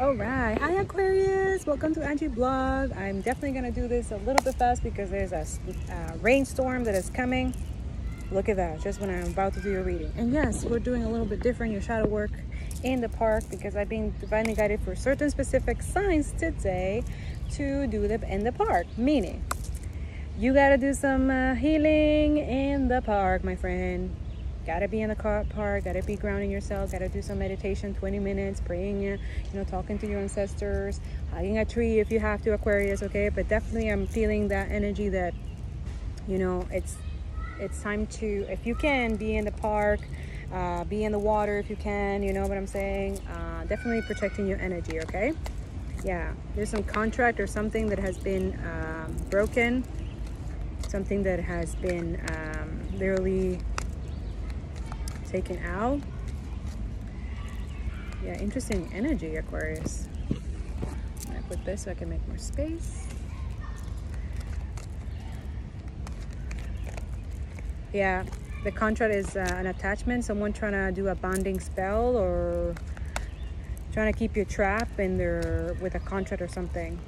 All right, hi Aquarius, welcome to Angie Blog. I'm definitely gonna do this a little bit fast because there's a uh, rainstorm that is coming. Look at that, just when I'm about to do your reading. And yes, we're doing a little bit different, your shadow work in the park because I've been divinely guided for certain specific signs today to do them in the park. Meaning, you gotta do some uh, healing in the park, my friend gotta be in the car park gotta be grounding yourself gotta do some meditation 20 minutes praying you know talking to your ancestors hugging a tree if you have to aquarius okay? But definitely i'm feeling that energy that you know it's it's time to if you can be in the park uh, be in the water if you can you know what i'm saying? Uh, definitely protecting your energy okay? Yeah there's some contract or something that has been um, broken something that has been um, literally taken out. Yeah, interesting energy, Aquarius. I put this so I can make more space. Yeah, the contract is uh, an attachment, someone trying to do a bonding spell or trying to keep you trapped in there with a contract or something.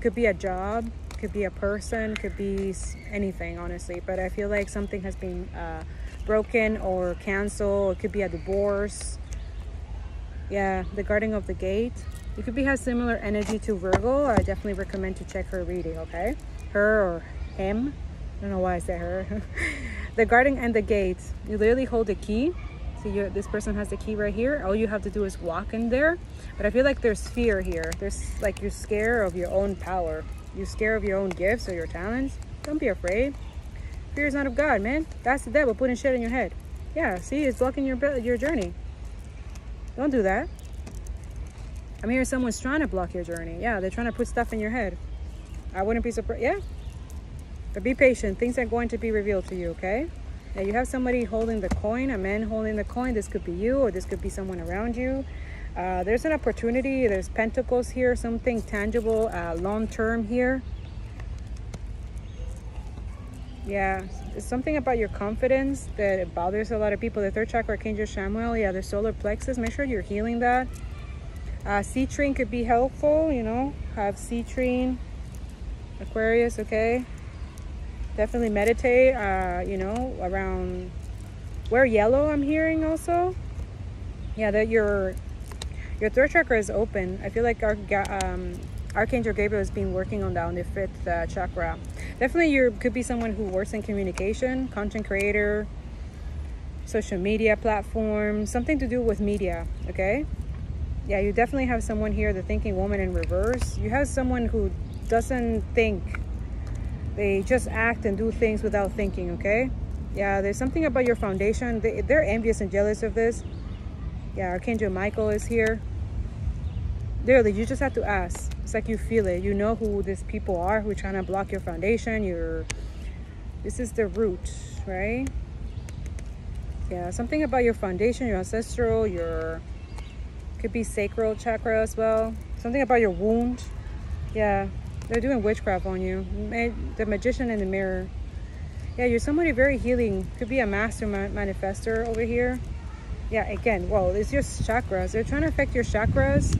Could be a job, could be a person, could be anything, honestly. But I feel like something has been uh, broken or canceled. It could be a divorce. Yeah, the guarding of the gate. It could be has similar energy to Virgo. I definitely recommend to check her reading, okay? Her or him. I don't know why I said her. the guarding and the gate. You literally hold the key. So you, this person has the key right here. All you have to do is walk in there. But I feel like there's fear here. There's like you're scared of your own power. You're scared of your own gifts or your talents. Don't be afraid. Fear is not of God, man. That's the devil putting shit in your head. Yeah, see, it's blocking your your journey. Don't do that. I'm hearing someone's trying to block your journey. Yeah, they're trying to put stuff in your head. I wouldn't be surprised. Yeah. But be patient. Things are going to be revealed to you, okay? Now you have somebody holding the coin, a man holding the coin. This could be you or this could be someone around you. Uh, there's an opportunity. There's pentacles here, something tangible, uh, long term here yeah it's something about your confidence that it bothers a lot of people. The third chakra archangel chamuel yeah the solar plexus make sure you're healing that. Uh citrine could be helpful you know have citrine aquarius okay. Definitely meditate uh you know around wear yellow i'm hearing also. Yeah that your your third chakra is open. I feel like our um Archangel Gabriel has been working on that on the fifth uh, chakra. Definitely, you could be someone who works in communication, content creator, social media platform, something to do with media. Okay, yeah, you definitely have someone here, the thinking woman in reverse. You have someone who doesn't think; they just act and do things without thinking. Okay, yeah, there's something about your foundation. They, they're envious and jealous of this. Yeah, Archangel Michael is here literally you just have to ask like you feel it. You know who these people are who are trying to block your foundation. Your this is the root right? Yeah something about your foundation your ancestral your could be sacral chakra as well. Something about your wound. Yeah they're doing witchcraft on you. The magician in the mirror. Yeah you're somebody very healing. Could be a master manifester over here. Yeah again well it's your chakras. They're trying to affect your chakras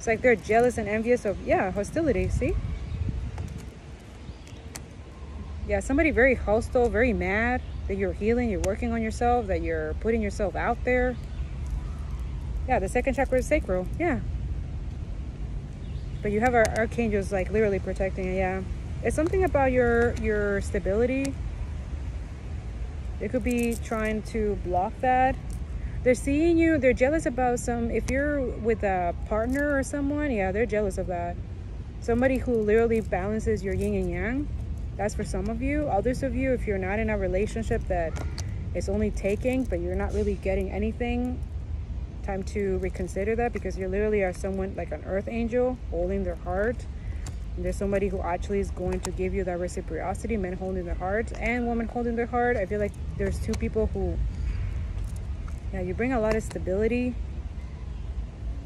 it's like they're jealous and envious of, yeah, hostility, see? Yeah, somebody very hostile, very mad that you're healing, you're working on yourself, that you're putting yourself out there. Yeah, the second chakra is sacral, yeah. But you have our archangels like literally protecting it, yeah. It's something about your your stability. They could be trying to block that they're seeing you they're jealous about some if you're with a partner or someone yeah they're jealous of that. Somebody who literally balances your yin and yang that's for some of you. Others of you if you're not in a relationship that is only taking but you're not really getting anything time to reconsider that because you literally are someone like an earth angel holding their heart. And there's somebody who actually is going to give you that reciprocity men holding their heart and women holding their heart. I feel like there's two people who yeah, you bring a lot of stability.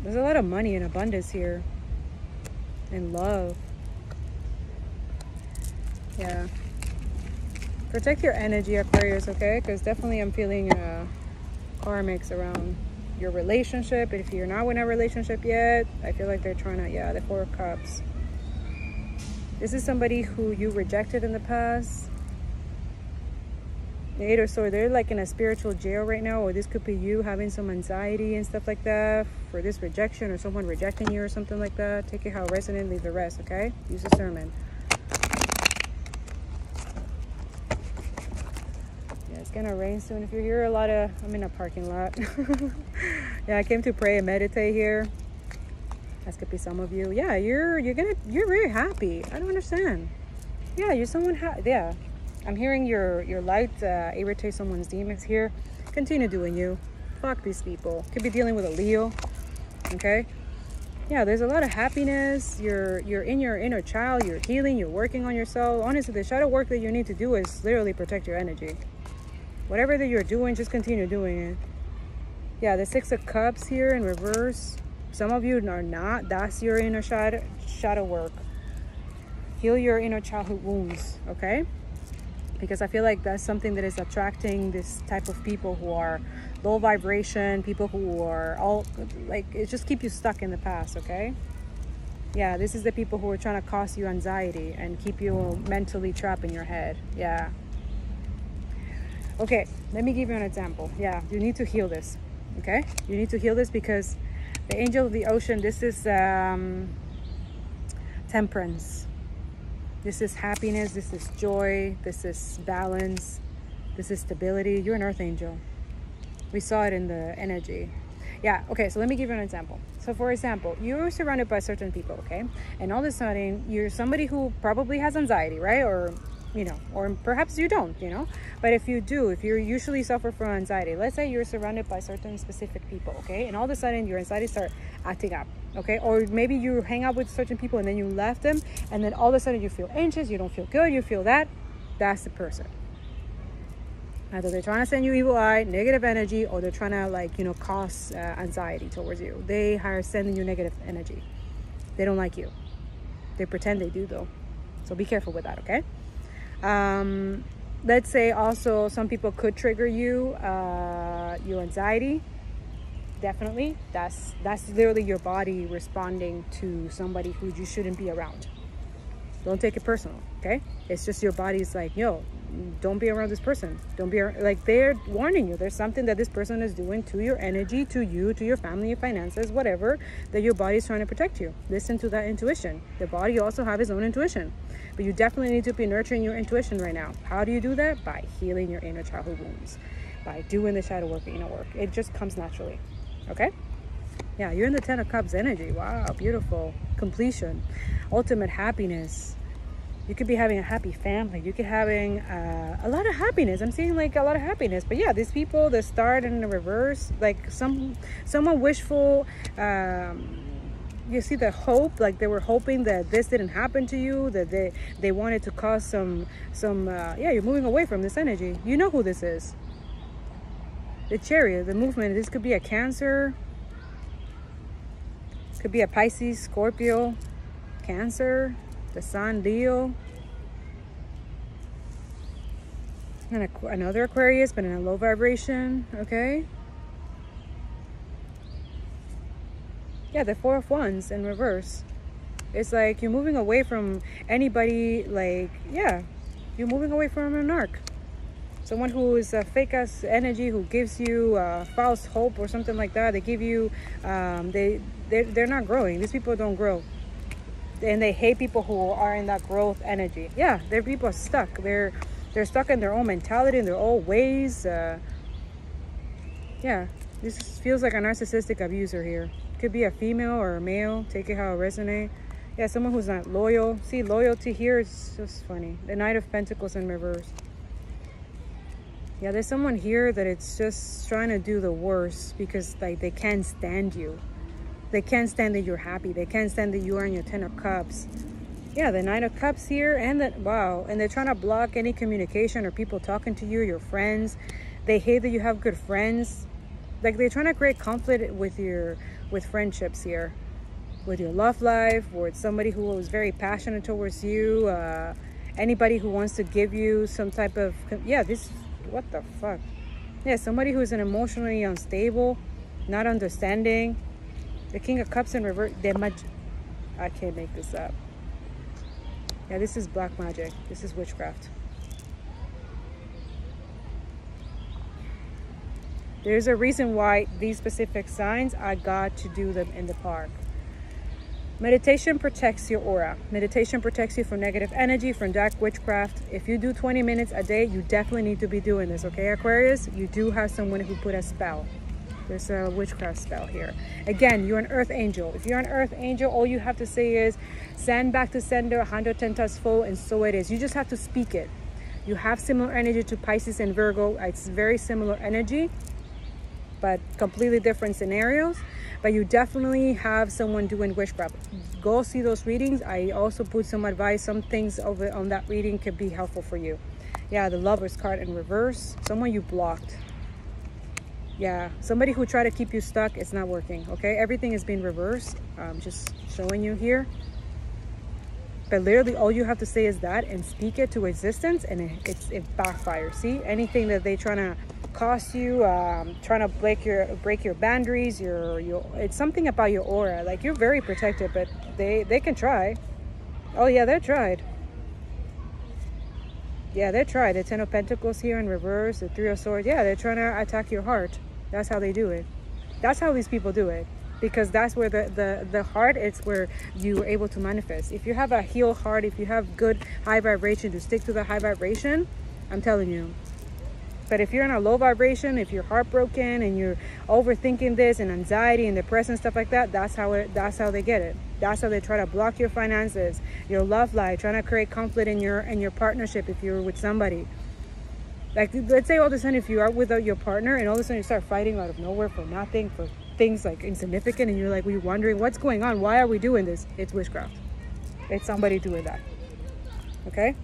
There's a lot of money and abundance here. And love. Yeah. Protect your energy, Aquarius, okay? Because definitely I'm feeling uh, karmics around your relationship. If you're not in a relationship yet, I feel like they're trying to, yeah, the Four of Cups. This is somebody who you rejected in the past. Eight of Swords, they're like in a spiritual jail right now, or this could be you having some anxiety and stuff like that for this rejection or someone rejecting you or something like that. Take it how resonant, leave the rest, okay? Use discernment. Yeah it's gonna rain soon. If you hear a lot of i'm in a parking lot. Yeah i came to pray and meditate here. That could be some of you. Yeah you're you're gonna you're very happy. I don't understand. Yeah you're someone ha- yeah i'm hearing your your light uh, irritate someone's demons here. Continue doing you. Fuck these people. Could be dealing with a leo okay? Yeah there's a lot of happiness. You're you're in your inner child. You're healing. You're working on yourself. Honestly the shadow work that you need to do is literally protect your energy. Whatever that you're doing just continue doing it. Yeah the six of cups here in reverse. Some of you are not. That's your inner shadow shadow work. Heal your inner childhood wounds okay because i feel like that's something that is attracting this type of people who are low vibration people who are all like it just keep you stuck in the past okay? Yeah this is the people who are trying to cause you anxiety and keep you mentally trapped in your head yeah. Okay let me give you an example. Yeah you need to heal this okay? You need to heal this because the angel of the ocean this is um, temperance this is happiness this is joy this is balance this is stability. You're an earth angel. We saw it in the energy. Yeah okay so let me give you an example. So for example you're surrounded by certain people okay? And all of a sudden you're somebody who probably has anxiety right? Or you know, or perhaps you don't, you know. But if you do, if you usually suffer from anxiety, let's say you're surrounded by certain specific people, okay, and all of a sudden your anxiety start acting up, okay, or maybe you hang out with certain people and then you left them, and then all of a sudden you feel anxious, you don't feel good, you feel that, that's the person. Either they're trying to send you evil eye, negative energy, or they're trying to like you know cause uh, anxiety towards you. They are sending you negative energy. They don't like you. They pretend they do though. So be careful with that, okay? um, let's say also some people could trigger you uh, your anxiety definitely that's that's literally your body responding to somebody who you shouldn't be around. Don't take it personal okay? It's just your body's like yo don't be around this person. Don't be around, like they're warning you. There's something that this person is doing to your energy to you to your family your finances whatever that your body's trying to protect you. Listen to that intuition. The body also have its own intuition. But you definitely need to be nurturing your intuition right now. How do you do that? By healing your inner childhood wounds. By doing the shadow work the inner work. It just comes naturally okay? Yeah you're in the ten of cups energy. Wow beautiful. Completion. Ultimate happiness. You could be having a happy family. You could having uh, a lot of happiness. I'm seeing like a lot of happiness. But yeah these people the start in the reverse. Like some someone wishful um, you see the hope. Like they were hoping that this didn't happen to you that they they wanted to cause some some uh, yeah you're moving away from this energy. You know who this is the chariot the movement this could be a cancer could be a pisces scorpio cancer the sun leo and another aquarius but in a low vibration okay? Yeah the four of wands in reverse. It's like you're moving away from anybody like yeah you're moving away from an arc someone who is a fake ass energy who gives you uh, false hope or something like that they give you um, they they're, they're not growing. These people don't grow. And they hate people who are in that growth energy. Yeah they're people stuck. They're they're stuck in their own mentality in their old ways uh, yeah. This feels like a narcissistic abuser here. Could be a female or a male. Take it how it resonates. Yeah someone who's not loyal. See loyalty here is just funny. The knight of pentacles in reverse yeah there's someone here that it's just trying to do the worst because like they can't stand you. They can't stand that you're happy. They can't stand that you are in your ten of cups. Yeah the nine of cups here and that wow and they're trying to block any communication or people talking to you your friends. They hate that you have good friends. Like they're trying to create conflict with your with friendships here. With your love life with somebody who is very passionate towards you uh, anybody who wants to give you some type of yeah this what the fuck yeah somebody who's an emotionally unstable not understanding. The King of Cups in reverse. I can't make this up. Yeah, this is black magic. This is witchcraft. There's a reason why these specific signs, I got to do them in the park. Meditation protects your aura. Meditation protects you from negative energy, from dark witchcraft. If you do 20 minutes a day, you definitely need to be doing this, okay, Aquarius? You do have someone who put a spell. There's a witchcraft spell here. Again, you're an earth angel. If you're an earth angel, all you have to say is send back to sender 110 times full, and so it is. You just have to speak it. You have similar energy to Pisces and Virgo. It's very similar energy but completely different scenarios. But you definitely have someone doing witchcraft. Go see those readings. I also put some advice. Some things over on that reading could be helpful for you. Yeah, the lover's card in reverse. Someone you blocked. Yeah, somebody who tried to keep you stuck, it's not working, okay? Everything is being reversed. I'm just showing you here. But literally all you have to say is that and speak it to existence and it, it's, it backfires. See, anything that they trying to cost you um, trying to break your break your boundaries your your it's something about your aura. Like you're very protected but they they can try. Oh yeah they tried. Yeah they tried. The ten of pentacles here in reverse the three of swords. Yeah they're trying to attack your heart. That's how they do it. That's how these people do it. Because that's where the the the heart is where you're able to manifest. If you have a heal heart if you have good high vibration to stick to the high vibration i'm telling you but if you're in a low vibration, if you're heartbroken and you're overthinking this and anxiety and depression stuff like that, that's how it that's how they get it. That's how they try to block your finances, your love life, trying to create conflict in your in your partnership if you're with somebody. Like let's say all of a sudden if you are without your partner and all of a sudden you start fighting out of nowhere for nothing, for things like insignificant and you're like we're wondering what's going on, why are we doing this? It's witchcraft. It's somebody doing that. Okay?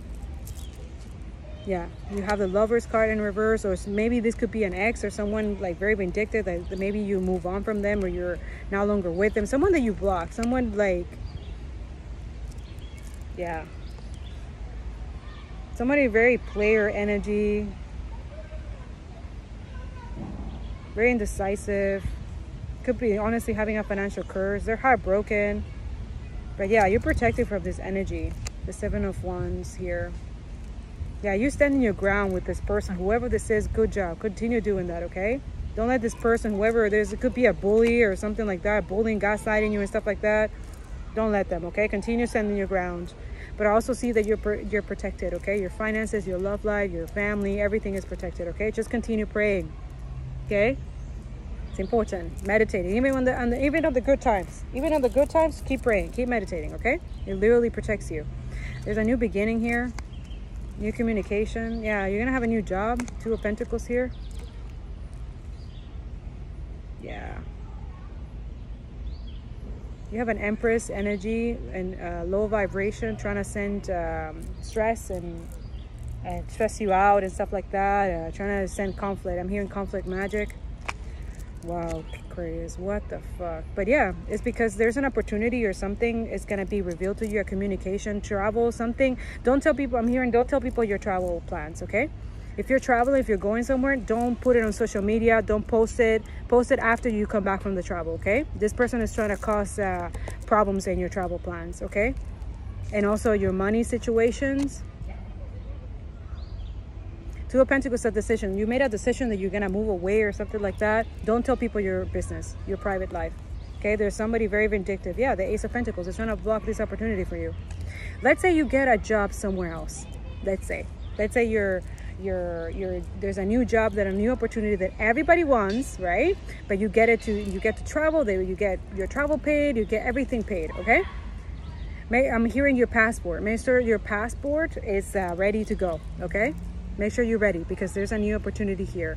Yeah you have the lovers card in reverse or maybe this could be an ex or someone like very vindictive that maybe you move on from them or you're no longer with them. Someone that you block someone like yeah. Somebody very player energy. Very indecisive. Could be honestly having a financial curse. They're heartbroken. But yeah you're protected from this energy the seven of wands here yeah, you standing your ground with this person, whoever this is, good job. Continue doing that, okay? Don't let this person, whoever it is, it could be a bully or something like that, bullying, gaslighting you and stuff like that. Don't let them, okay? Continue standing your ground. But also see that you're you're protected, okay? Your finances, your love life, your family, everything is protected, okay? Just continue praying, okay? It's important. Meditating, even when the, on the even on the good times, even on the good times, keep praying, keep meditating, okay? It literally protects you. There's a new beginning here. New communication. Yeah, you're gonna have a new job. Two of Pentacles here. Yeah. You have an Empress energy and uh, low vibration trying to send um, stress and and stress you out and stuff like that. Uh, trying to send conflict. I'm hearing conflict magic. Wow, Aquarius, what the fuck? But yeah, it's because there's an opportunity or something is going to be revealed to you, a communication, travel, something. Don't tell people, I'm hearing, don't tell people your travel plans, okay? If you're traveling, if you're going somewhere, don't put it on social media. Don't post it. Post it after you come back from the travel, okay? This person is trying to cause uh, problems in your travel plans, okay? And also your money situations Two of Pentacles a decision. You made a decision that you're going to move away or something like that. Don't tell people your business, your private life. Okay, there's somebody very vindictive. Yeah, the Ace of Pentacles is trying to block this opportunity for you. Let's say you get a job somewhere else. Let's say. Let's say you're you're you're there's a new job that a new opportunity that everybody wants right but you get it to you get to travel you get your travel paid you get everything paid okay May, i'm hearing your passport make sure your passport is uh, ready to go okay make sure you're ready because there's a new opportunity here.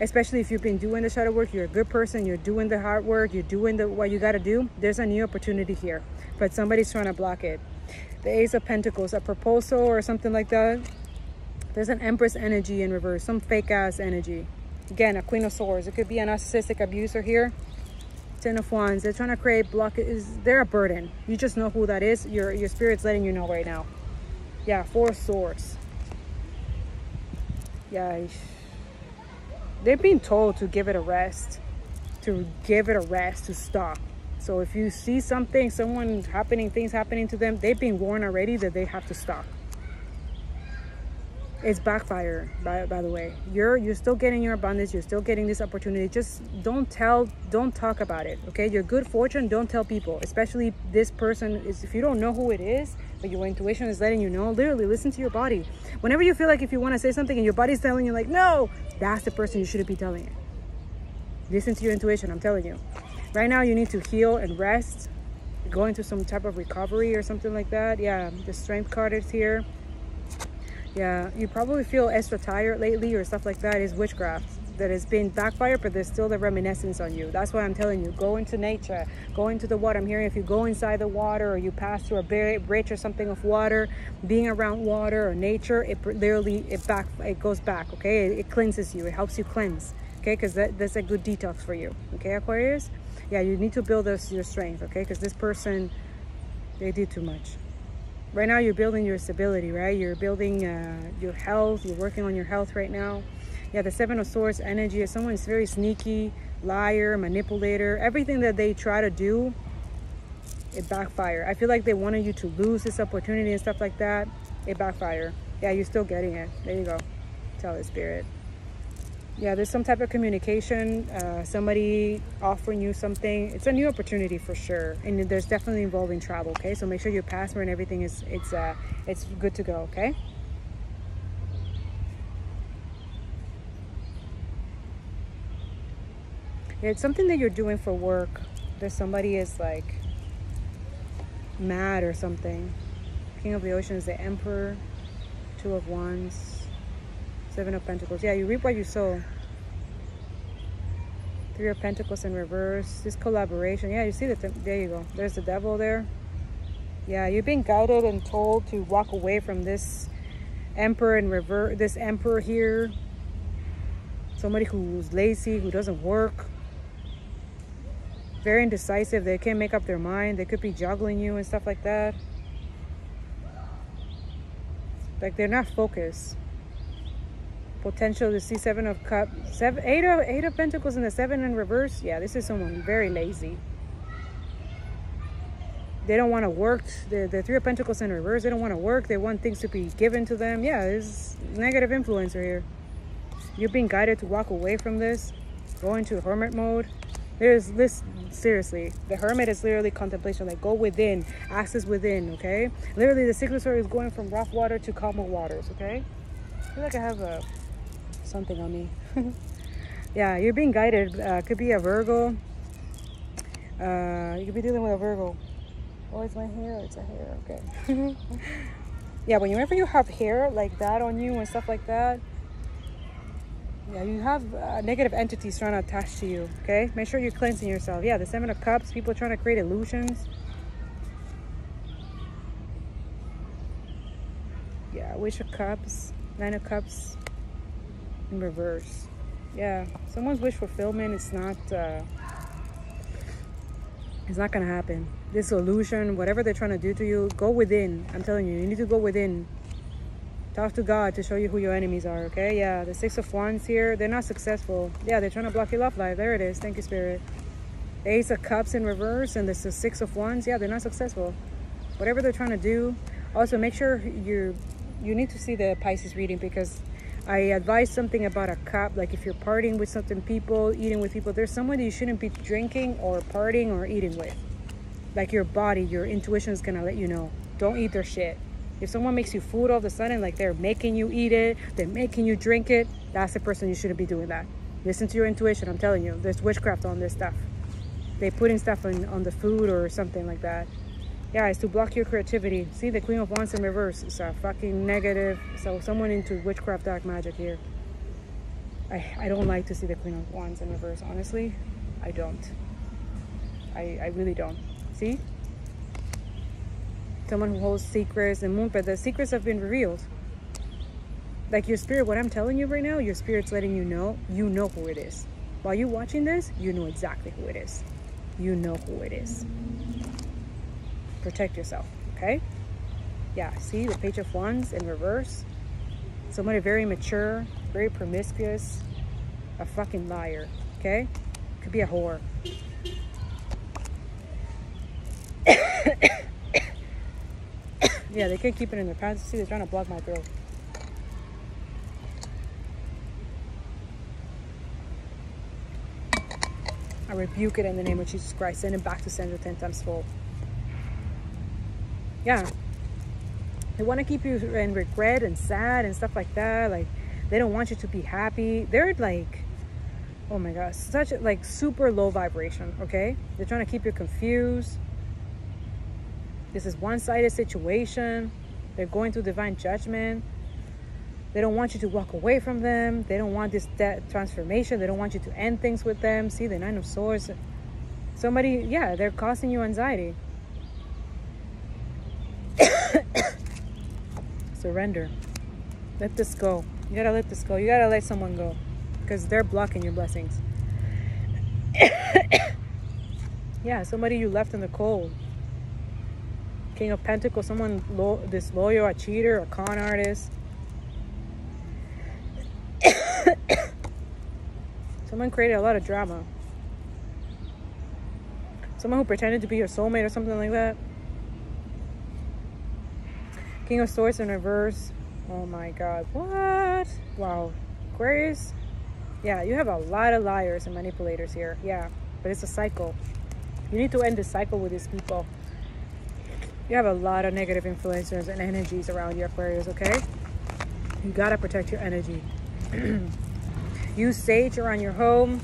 Especially if you've been doing the shadow work you're a good person you're doing the hard work you're doing the what you got to do there's a new opportunity here. But somebody's trying to block it. The ace of pentacles a proposal or something like that there's an empress energy in reverse some fake ass energy. Again a queen of swords it could be a narcissistic abuser here. Ten of wands they're trying to create block is they're a burden. You just know who that is. Your your spirit's letting you know right now. Yeah four swords yeah they've been told to give it a rest to give it a rest, to stop. So if you see something, someone happening, things happening to them, they've been warned already that they have to stop. It's backfire, by, by the way. You're you're still getting your abundance. You're still getting this opportunity. Just don't tell, don't talk about it. Okay, your good fortune. Don't tell people, especially this person. Is if you don't know who it is, but your intuition is letting you know. Literally, listen to your body. Whenever you feel like if you want to say something and your body's telling you like no, that's the person you shouldn't be telling it. Listen to your intuition. I'm telling you. Right now, you need to heal and rest. Go into some type of recovery or something like that. Yeah, the strength card is here. Yeah, you probably feel extra tired lately or stuff like that is witchcraft that has been backfired, but there's still the reminiscence on you. That's why I'm telling you, go into nature, go into the water. I'm hearing if you go inside the water or you pass through a bridge or something of water, being around water or nature, it literally, it back, it goes back, okay? It, it cleanses you, it helps you cleanse, okay? Because that, that's a good detox for you, okay, Aquarius? Yeah, you need to build this, your strength, okay? Because this person, they did too much right now you're building your stability right? You're building uh, your health you're working on your health right now. Yeah the seven of swords energy is someone is very sneaky liar manipulator. Everything that they try to do it backfire. I feel like they wanted you to lose this opportunity and stuff like that. It backfire. Yeah you're still getting it. There you go. Tell the spirit yeah there's some type of communication uh, somebody offering you something. It's a new opportunity for sure. And there's definitely involving travel okay? So make sure your passport and everything is it's uh it's good to go okay? Yeah, it's something that you're doing for work that somebody is like mad or something. King of the ocean is the emperor two of wands Seven of Pentacles. Yeah, you reap what you sow. Three of Pentacles in reverse. This collaboration. Yeah, you see that. There you go. There's the devil there. Yeah, you've been guided and told to walk away from this emperor in reverse. This emperor here. Somebody who's lazy, who doesn't work. Very indecisive. They can't make up their mind. They could be juggling you and stuff like that. Like they're not focused potential to see seven of cups seven eight of eight of pentacles and the seven in reverse. Yeah this is someone very lazy. They don't want to work. The, the three of pentacles in reverse they don't want to work. They want things to be given to them. Yeah there's negative influencer here. You're being guided to walk away from this go into hermit mode. There's this seriously the hermit is literally contemplation like go within access within okay? Literally the secret story is going from rough water to calmer waters okay? I feel like I have a something on me. yeah, you're being guided. Uh, could be a Virgo. Uh, you could be dealing with a Virgo. Oh, it's my hair. It's a hair. Okay. yeah, whenever you have hair like that on you and stuff like that, yeah, you have uh, negative entities trying to attach to you. Okay, make sure you're cleansing yourself. Yeah, the Seven of Cups. People trying to create illusions. Yeah, Witch of Cups, Nine of Cups, in reverse. Yeah, someone's wish fulfillment is not, uh, it's not gonna happen. This illusion, whatever they're trying to do to you, go within. I'm telling you, you need to go within. Talk to God to show you who your enemies are, okay? Yeah, the Six of Wands here, they're not successful. Yeah, they're trying to block your love life. There it is. Thank you, Spirit. The Ace of Cups in reverse and this is Six of Wands. Yeah, they're not successful. Whatever they're trying to do. Also, make sure you you need to see the Pisces reading because I advise something about a cup, like if you're partying with certain people, eating with people, there's someone that you shouldn't be drinking or partying or eating with. Like your body, your intuition is gonna let you know. Don't eat their shit. If someone makes you food all of a sudden, like they're making you eat it, they're making you drink it, that's the person you shouldn't be doing that. Listen to your intuition, I'm telling you. There's witchcraft on this stuff. They putting stuff on, on the food or something like that yeah it's to block your creativity see the queen of wands in reverse it's a fucking negative. So someone into witchcraft dark magic here. I i don't like to see the queen of wands in reverse honestly. I don't. I i really don't. See? Someone who holds secrets and moon but the secrets have been revealed. Like your spirit what i'm telling you right now your spirit's letting you know you know who it is. While you're watching this you know exactly who it is. You know who it is protect yourself, okay? Yeah, see the Page of Wands in reverse. Somebody very mature, very promiscuous, a fucking liar, okay? Could be a whore. yeah, they can't keep it in their pants. See, they're trying to block my throat. I rebuke it in the name of Jesus Christ. Send it back to sender 10 times full. Yeah. They want to keep you in regret and sad and stuff like that. Like, they don't want you to be happy. They're like, oh my gosh, such a, like super low vibration, okay? They're trying to keep you confused. This is one-sided situation. They're going through divine judgment. They don't want you to walk away from them. They don't want this transformation. They don't want you to end things with them. See the Nine of Swords. Somebody, yeah, they're causing you anxiety. Surrender. Let this go. You gotta let this go. You gotta let someone go because they're blocking your blessings. yeah, somebody you left in the cold. King of Pentacles, someone lo disloyal, a cheater, a con artist. someone created a lot of drama. Someone who pretended to be your soulmate or something like that. King of Swords in reverse. Oh my god. What? Wow. Aquarius. Yeah, you have a lot of liars and manipulators here. Yeah, but it's a cycle. You need to end the cycle with these people. You have a lot of negative influencers and energies around your Aquarius, okay? You gotta protect your energy. Use sage around your home.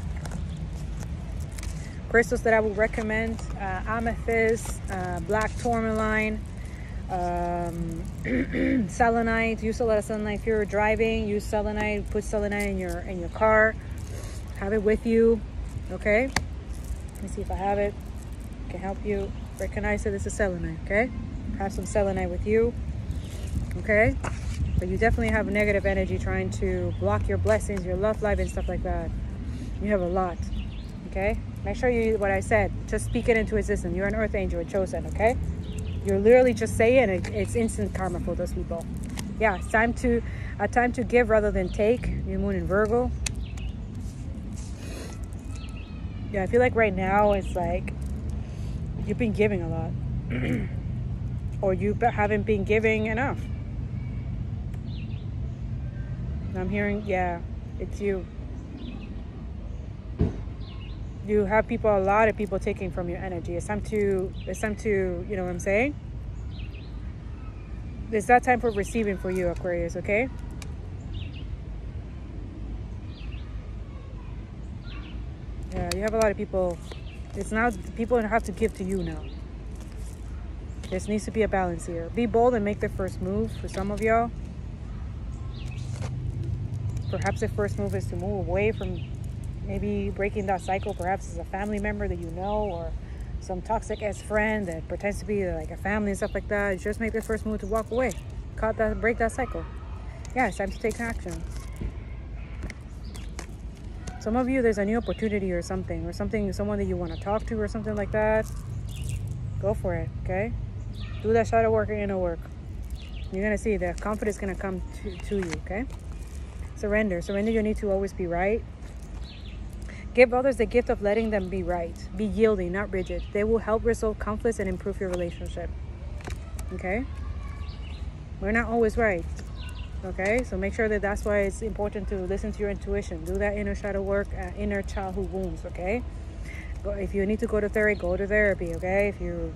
Crystals that I would recommend, uh, amethyst, uh, black tourmaline, um, selenite. Use a lot of selenite. If you're driving, use selenite. Put selenite in your in your car. Have it with you. Okay. Let me see if I have it. Can help you recognize that this is selenite. Okay. Have some selenite with you. Okay. But you definitely have negative energy trying to block your blessings, your love life, and stuff like that. You have a lot. Okay. Make sure you what I said. Just speak it into existence. You're an earth angel, a chosen. Okay. You're literally just saying it, it's instant karma for those people. Yeah, it's time to a time to give rather than take. New moon in Virgo. Yeah, I feel like right now it's like you've been giving a lot. or you haven't been giving enough. I'm hearing, yeah, it's you. You have people a lot of people taking from your energy. It's time to it's time to you know what i'm saying? It's that time for receiving for you aquarius okay? Yeah you have a lot of people. It's now people have to give to you now. This needs to be a balance here. Be bold and make the first move for some of y'all. Perhaps the first move is to move away from maybe breaking that cycle perhaps as a family member that you know or some toxic ass friend that pretends to be like a family and stuff like that just make the first move to walk away. Cut that break that cycle. Yeah it's time to take action. Some of you there's a new opportunity or something or something someone that you want to talk to or something like that. Go for it okay? Do that shadow work and inner work. You're gonna see the confidence is gonna come to, to you okay? Surrender. Surrender your need to always be right Give others the gift of letting them be right. Be yielding, not rigid. They will help resolve conflicts and improve your relationship. Okay? We're not always right. Okay? So make sure that that's why it's important to listen to your intuition. Do that inner shadow work, uh, inner childhood wounds. Okay? If you need to go to therapy, go to therapy. Okay? If you're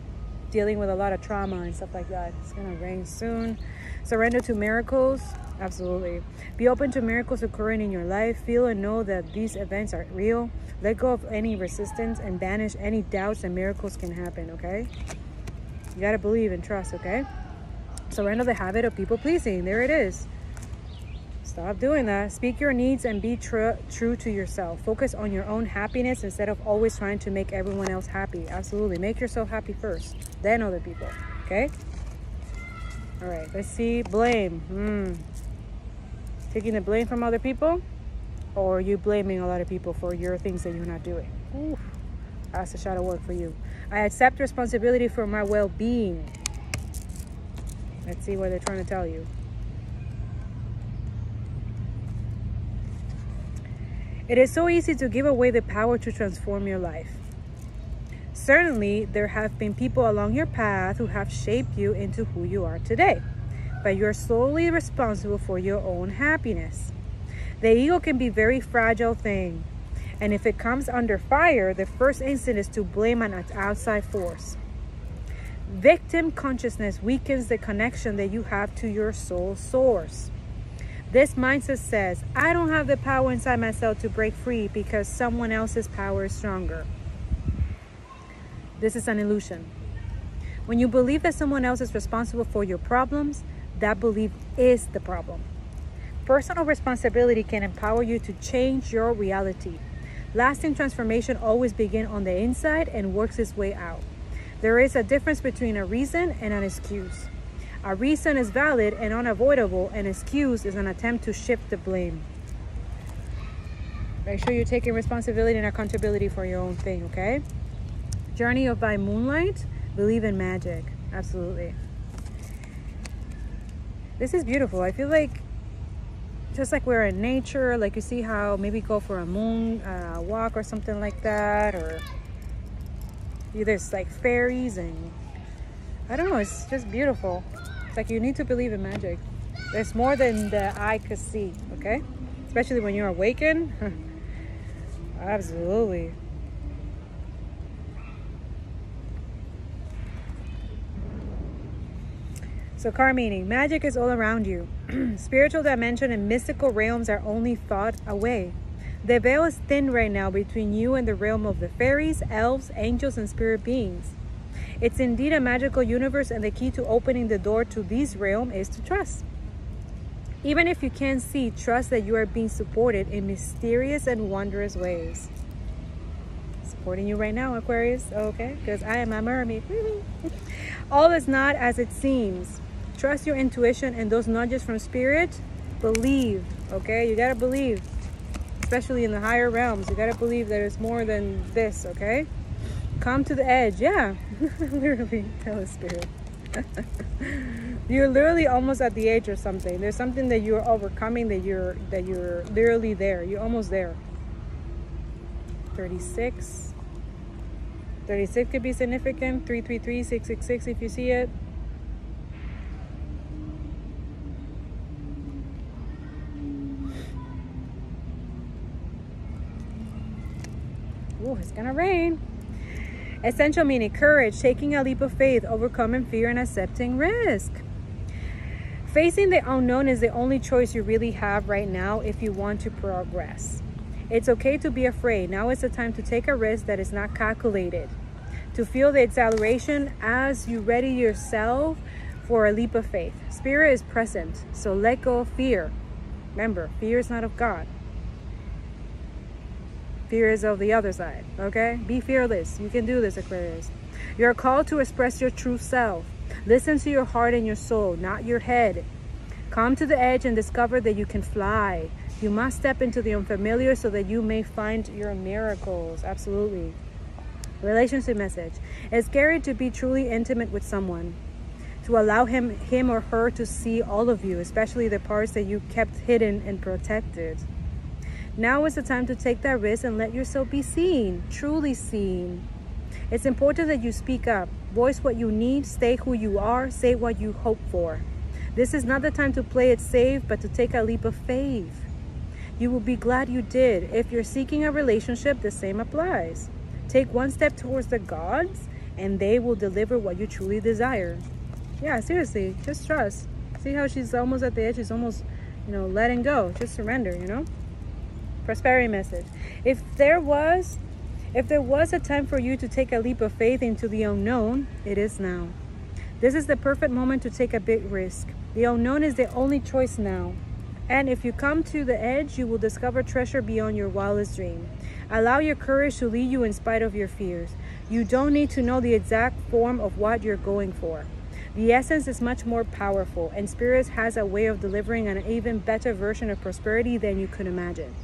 dealing with a lot of trauma and stuff like that, it's going to rain soon. Surrender to miracles. Absolutely. Be open to miracles occurring in your life. Feel and know that these events are real. Let go of any resistance and banish any doubts and miracles can happen, okay? You got to believe and trust, okay? Surrender the habit of people pleasing. There it is. Stop doing that. Speak your needs and be tr true to yourself. Focus on your own happiness instead of always trying to make everyone else happy. Absolutely. Make yourself happy first, then other people, okay? All right, let's see. Blame. Hmm taking the blame from other people or you blaming a lot of people for your things that you're not doing. Oof, that's a shadow work for you. I accept responsibility for my well-being. Let's see what they're trying to tell you. It is so easy to give away the power to transform your life. Certainly, there have been people along your path who have shaped you into who you are today, but you're solely responsible for your own happiness. The ego can be a very fragile thing, and if it comes under fire, the first instinct is to blame an outside force. Victim consciousness weakens the connection that you have to your soul source. This mindset says, I don't have the power inside myself to break free because someone else's power is stronger. This is an illusion. When you believe that someone else is responsible for your problems, that belief is the problem. Personal responsibility can empower you to change your reality. Lasting transformation always begins on the inside and works its way out. There is a difference between a reason and an excuse. A reason is valid and unavoidable. An excuse is an attempt to shift the blame. Make sure you're taking responsibility and accountability for your own thing, okay? Journey of by Moonlight. Believe in magic. Absolutely. This is beautiful. I feel like just like we're in nature, like you see how maybe go for a moon uh, walk or something like that, or there's like fairies and I don't know, it's just beautiful. It's like you need to believe in magic. There's more than the eye could see, okay? Especially when you're awakened. Absolutely. So car meaning, magic is all around you. Spiritual dimension and mystical realms are only thought away. The veil is thin right now between you and the realm of the fairies, elves, angels, and spirit beings. It's indeed a magical universe, and the key to opening the door to this realm is to trust. Even if you can't see, trust that you are being supported in mysterious and wondrous ways. Supporting you right now, Aquarius, okay? Because I am a mermaid. All is not as it seems. Trust your intuition and those nudges from spirit. Believe, okay? You gotta believe, especially in the higher realms. You gotta believe that it's more than this, okay? Come to the edge. Yeah, literally, the spirit. you're literally almost at the edge or something. There's something that you're overcoming that you're that you're literally there. You're almost there. 36. 36 could be significant. 333, 666 if you see it. It's gonna rain. Essential meaning courage, taking a leap of faith, overcoming fear, and accepting risk. Facing the unknown is the only choice you really have right now if you want to progress. It's okay to be afraid. Now is the time to take a risk that is not calculated. To feel the acceleration as you ready yourself for a leap of faith. Spirit is present, so let go of fear. Remember, fear is not of God. Fear is of the other side, okay? Be fearless. You can do this, Aquarius. You're called to express your true self. Listen to your heart and your soul, not your head. Come to the edge and discover that you can fly. You must step into the unfamiliar so that you may find your miracles. Absolutely. Relationship message. It's scary to be truly intimate with someone. To allow him, him or her to see all of you, especially the parts that you kept hidden and protected. Now is the time to take that risk and let yourself be seen, truly seen. It's important that you speak up, voice what you need, stay who you are, say what you hope for. This is not the time to play it safe, but to take a leap of faith. You will be glad you did. If you're seeking a relationship, the same applies. Take one step towards the gods, and they will deliver what you truly desire. Yeah, seriously, just trust. See how she's almost at the edge? She's almost, you know, letting go. Just surrender, you know? Prosperity message. If there was if there was a time for you to take a leap of faith into the unknown, it is now. This is the perfect moment to take a big risk. The unknown is the only choice now. And if you come to the edge, you will discover treasure beyond your wildest dream. Allow your courage to lead you in spite of your fears. You don't need to know the exact form of what you're going for. The essence is much more powerful, and Spirit has a way of delivering an even better version of prosperity than you could imagine.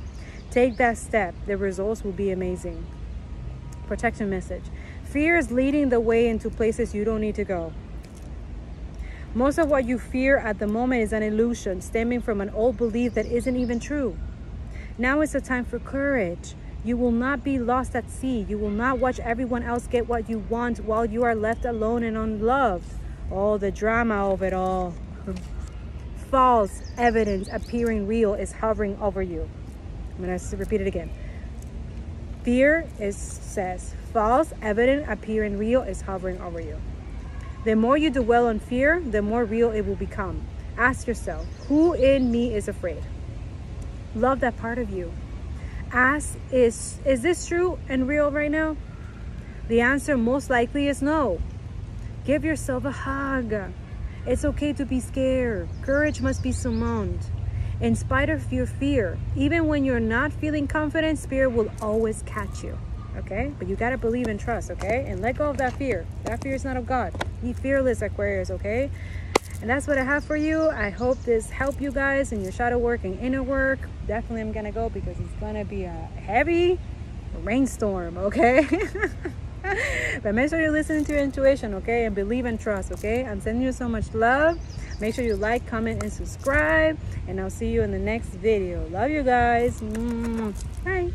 Take that step. The results will be amazing. Protection message. Fear is leading the way into places you don't need to go. Most of what you fear at the moment is an illusion stemming from an old belief that isn't even true. Now is the time for courage. You will not be lost at sea. You will not watch everyone else get what you want while you are left alone and unloved. All the drama of it all. False evidence appearing real is hovering over you. I'm going to repeat it again. Fear is says false evidence appearing real is hovering over you. The more you dwell on fear, the more real it will become. Ask yourself, who in me is afraid? Love that part of you. Ask, is, is this true and real right now? The answer most likely is no. Give yourself a hug. It's okay to be scared. Courage must be summoned. In spite of your fear, even when you're not feeling confident, spirit will always catch you. Okay? But you gotta believe and trust, okay? And let go of that fear. That fear is not of God. Be fearless, Aquarius, okay? And that's what I have for you. I hope this helped you guys in your shadow work and inner work. Definitely I'm gonna go because it's gonna be a heavy rainstorm, okay? but make sure you listen to your intuition, okay? And believe and trust, okay? I'm sending you so much love. Make sure you like, comment, and subscribe. And I'll see you in the next video. Love you guys. Bye.